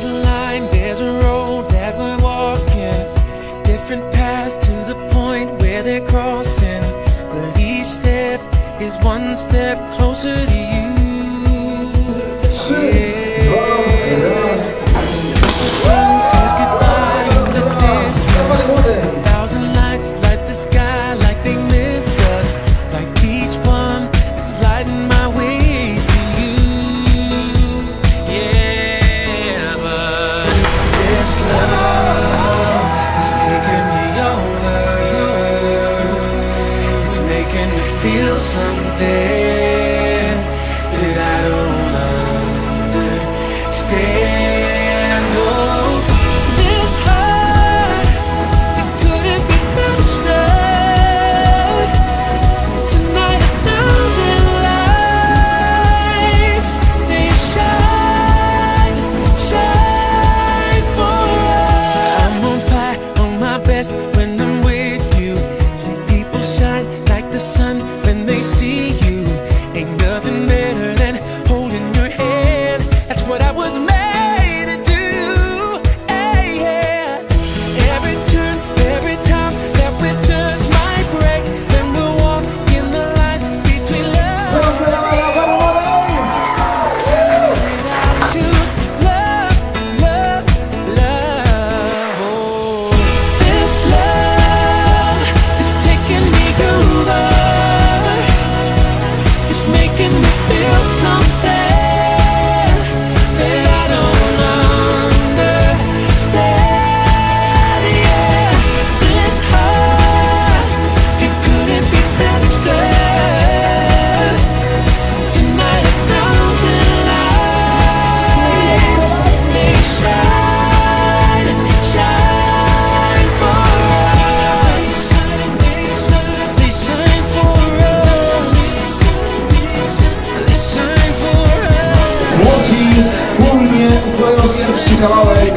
There's a line, there's a road that we're walking. Different paths to the point where they're crossing. But each step is one step closer to you. making me feel something that I don't the sun when they see you. something. wspólnie ukroją pierwszy kawałek.